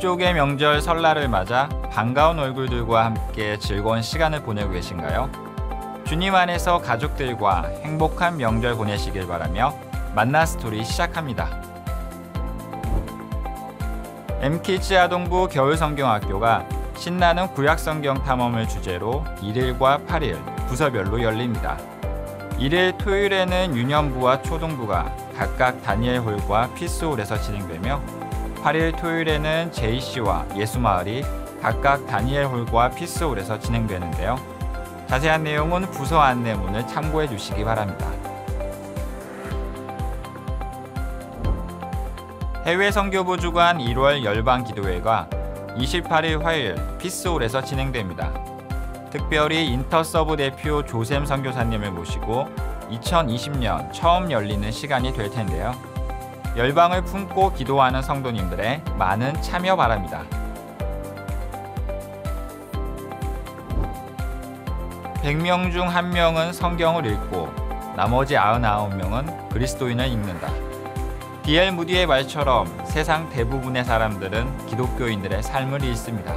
민족의 명절 설날을 맞아 반가운 얼굴들과 함께 즐거운 시간을 보내고 계신가요? 주님 안에서 가족들과 행복한 명절 보내시길 바라며 만나 스토리 시작합니다. M키즈 아동부 겨울성경학교가 신나는 구약성경 탐험을 주제로 1일과 8일 부서별로 열립니다. 1일 토요일에는 유년부와 초등부가 각각 다니엘 홀과 피스홀에서 진행되며 8일 토요일에는 제이씨와 예수마을이 각각 다니엘 홀과 피스홀에서 진행되는데요. 자세한 내용은 부서 안내문을 참고해 주시기 바랍니다. 해외 선교부 주관 1월 열방 기도회가 28일 화요일 피스홀에서 진행됩니다. 특별히 인터서브 대표 조샘 선교사님을 모시고 2020년 처음 열리는 시간이 될 텐데요. 열방을 품고 기도하는 성도님들의 많은 참여 바랍니다. 100명 중 1명은 성경을 읽고 나머지 99명은 그리스도인을 읽는다. 디엘 무디의 말처럼 세상 대부분의 사람들은 기독교인들의 삶을 읽습니다.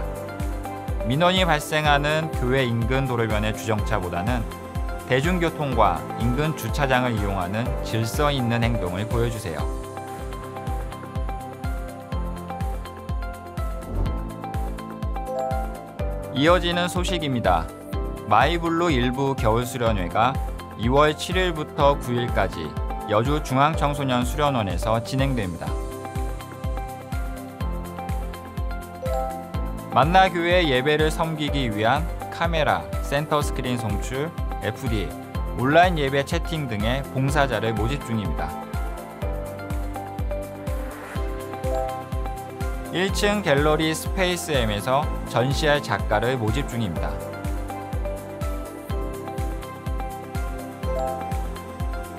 민원이 발생하는 교회 인근 도로변의 주정차보다는 대중교통과 인근 주차장을 이용하는 질서 있는 행동을 보여주세요. 이어지는 소식입니다. 마이블루 일부 겨울 수련회가 2월 7일부터 9일까지 여주 중앙청소년 수련원에서 진행됩니다. 만나교회 예배를 섬기기 위한 카메라, 센터 스크린 송출, FD, 온라인 예배 채팅 등의 봉사자를 모집 중입니다. 1층 갤러리 스페이스 M에서 전시할 작가를 모집 중입니다.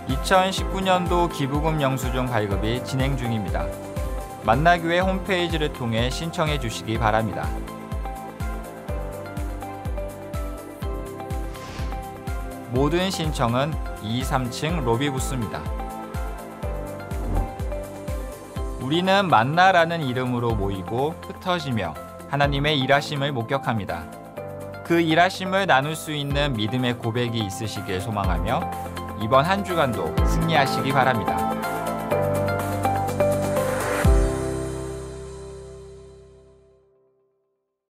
(2019년도) 기부금 영수증 발급이 진행 중입니다. 만나교회 홈페이지를 통해 신청해 주시기 바랍니다. 모든 신청은 2, 3층 로비 부스입니다. 우리는 만나라는 이름으로 모이고 흩어지며 하나님의 일하심을 목격합니다. 그 일하심을 나눌 수 있는 믿음의 고백이 있으시길 소망하며 이번 한 주간도 승리하시기 바랍니다.